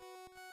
Música